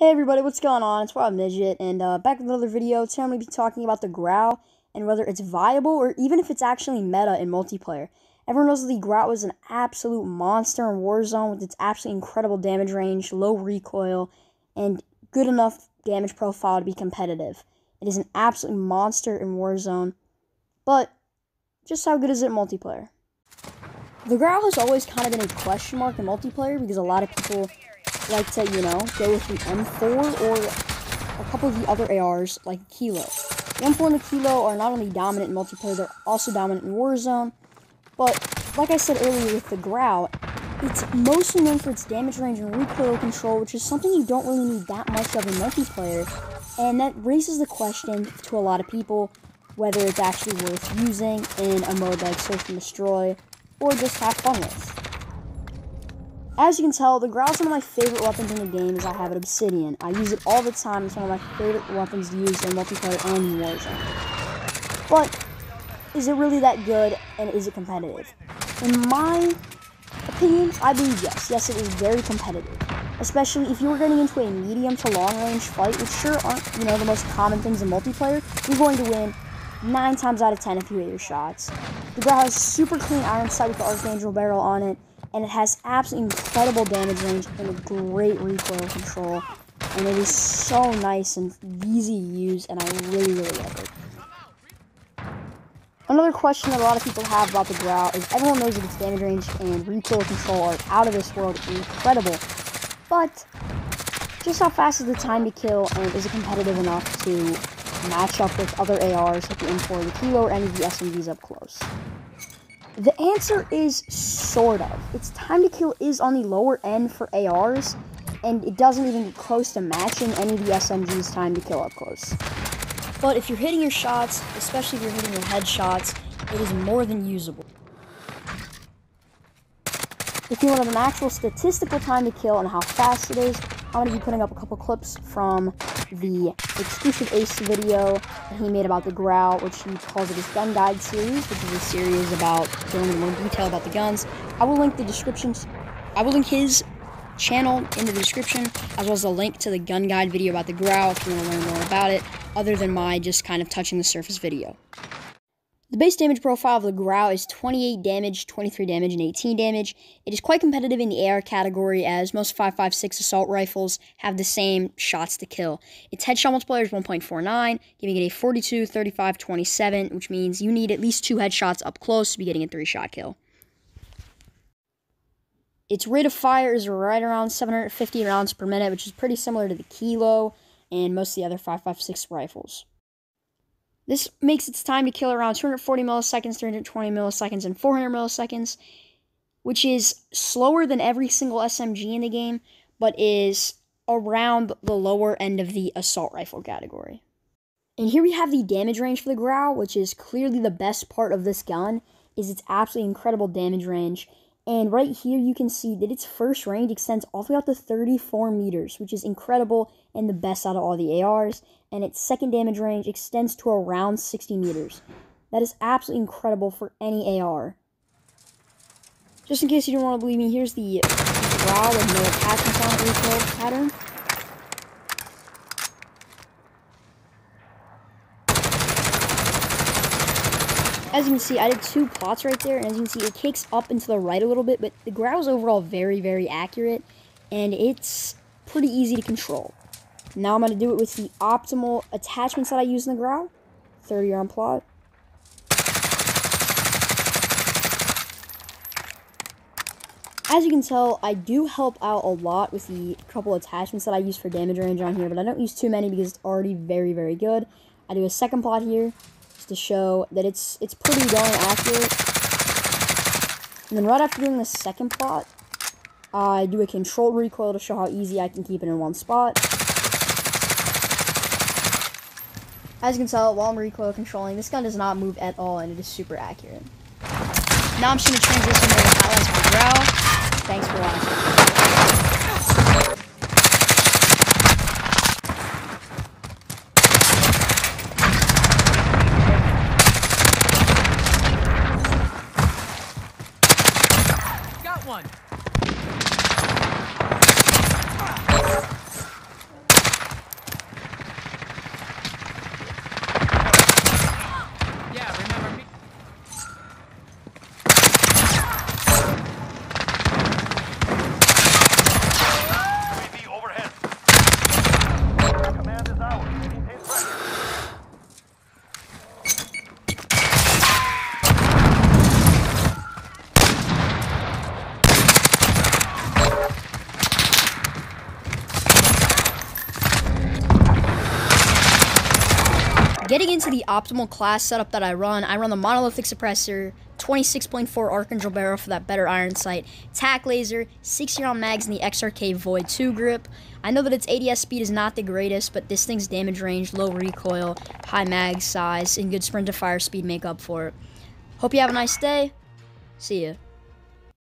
Hey everybody, what's going on? It's Rob Midget, and uh, back with another video. Today I'm going to be talking about the Grau, and whether it's viable, or even if it's actually meta in multiplayer. Everyone knows the Grau was an absolute monster in Warzone with its absolutely incredible damage range, low recoil, and good enough damage profile to be competitive. It is an absolute monster in Warzone, but just how good is it in multiplayer? The Grau has always kind of been a question mark in multiplayer because a lot of people like to, you know, go with the M4 or a couple of the other ARs like Kilo. The M4 and the Kilo are not only dominant in multiplayer, they're also dominant in Warzone. But like I said earlier with the Grau, it's mostly known for its damage range and recoil control, which is something you don't really need that much of in multiplayer. And that raises the question to a lot of people whether it's actually worth using in a mode like Search and Destroy or just have fun with. As you can tell, the Grau is one of my favorite weapons in the game as I have an Obsidian. I use it all the time. It's one of my favorite weapons to use in multiplayer and Warzone. But, is it really that good, and is it competitive? In my opinion, I believe yes. Yes, it is very competitive. Especially if you were getting into a medium to long range fight, which sure aren't, you know, the most common things in multiplayer, you're going to win 9 times out of 10 if you hit your shots. The Grau has super clean iron sight with the Archangel barrel on it and it has absolutely incredible damage range and a great recoil control. And it is so nice and easy to use, and I really, really love it. Another question that a lot of people have about the Grau is everyone knows that its damage range and recoil control are out of this world incredible. But just how fast is the time to kill and is it competitive enough to match up with other ARs like the M4 the Kilo or any of the SMGs up close? The answer is sort of. Its time to kill is on the lower end for ARs, and it doesn't even get close to matching any of the SMG's time to kill up close. But if you're hitting your shots, especially if you're hitting your headshots, it is more than usable. If you want an actual statistical time to kill and how fast it is, I'm going to be putting up a couple clips from the Xclusive Ace video that he made about the Grau, which he calls it his gun guide series, which is a series about going into more detail about the guns. I will link the descriptions. I will link his channel in the description, as well as a link to the gun guide video about the Grau if you want to learn more about it, other than my just kind of touching the surface video. The base damage profile of the Grau is 28 damage, 23 damage, and 18 damage. It is quite competitive in the AR category as most 5.56 assault rifles have the same shots to kill. Its headshot multiplier is 1.49, giving it a 42, 35, 27, which means you need at least two headshots up close to be getting a three shot kill. Its rate of fire is right around 750 rounds per minute, which is pretty similar to the Kilo and most of the other 5.56 rifles. This makes its time to kill around 240 milliseconds, 320 milliseconds, and 400 milliseconds, which is slower than every single SMG in the game, but is around the lower end of the assault rifle category. And here we have the damage range for the Grau, which is clearly the best part of this gun, is its absolutely incredible damage range. And right here you can see that its first range extends all the way out to 34 meters, which is incredible and the best out of all the ARs. And its second damage range extends to around 60 meters. That is absolutely incredible for any AR. Just in case you don't want to believe me, here's the no attachments on it recoil pattern. As you can see, I did two plots right there, and as you can see, it kicks up into the right a little bit, but the Grau is overall very, very accurate, and it's pretty easy to control. Now I'm going to do it with the optimal attachments that I use in the Grau. 30 round plot. As you can tell, I do help out a lot with the couple attachments that I use for damage range on here, but I don't use too many because it's already very, very good. I do a second plot here, to show that it's it's pretty darn accurate. And then right after doing the second plot, I do a controlled recoil to show how easy I can keep it in one spot. As you can tell, while I'm recoil controlling, this gun does not move at all, and it is super accurate. Now I'm just going to transition to the highlights the Thanks for watching. Getting into the optimal class setup that I run, I run the Monolithic Suppressor, 26.4 Archangel Barrel for that better iron sight, Tac Laser, 60 round mags in the XRK Void 2 grip. I know that its ADS speed is not the greatest, but this thing's damage range, low recoil, high mag size, and good sprint to fire speed make up for it. Hope you have a nice day. See ya.